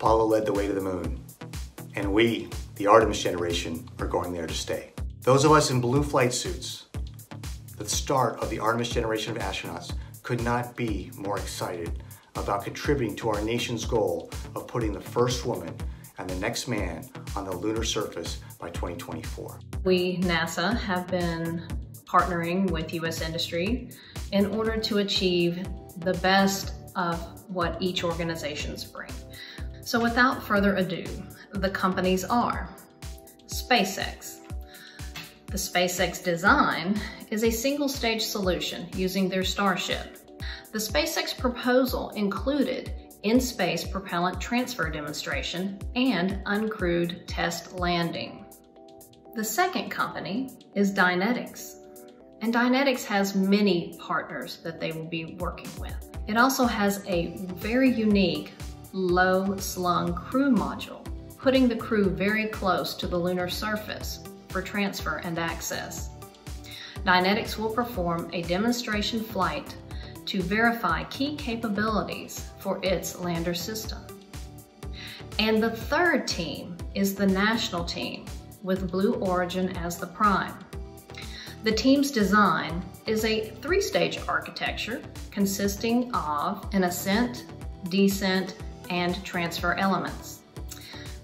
Apollo led the way to the moon, and we, the Artemis generation, are going there to stay. Those of us in blue flight suits, the start of the Artemis generation of astronauts, could not be more excited about contributing to our nation's goal of putting the first woman and the next man on the lunar surface by 2024. We, NASA, have been partnering with U.S. industry in order to achieve the best of what each organizations bring. So without further ado, the companies are SpaceX. The SpaceX design is a single stage solution using their Starship. The SpaceX proposal included in-space propellant transfer demonstration and uncrewed test landing. The second company is Dynetics. And Dynetics has many partners that they will be working with. It also has a very unique low slung crew module, putting the crew very close to the lunar surface for transfer and access. Dynetics will perform a demonstration flight to verify key capabilities for its lander system. And the third team is the national team with Blue Origin as the prime. The team's design is a three-stage architecture consisting of an ascent, descent, and transfer elements.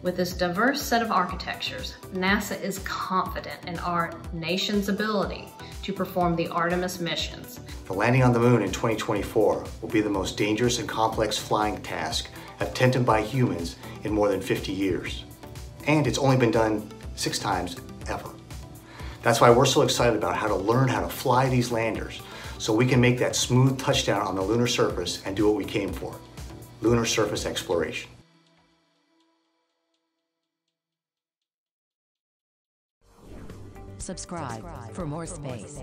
With this diverse set of architectures, NASA is confident in our nation's ability to perform the Artemis missions. The landing on the moon in 2024 will be the most dangerous and complex flying task attempted by humans in more than 50 years. And it's only been done six times ever. That's why we're so excited about how to learn how to fly these landers so we can make that smooth touchdown on the lunar surface and do what we came for, lunar surface exploration. Subscribe for more space.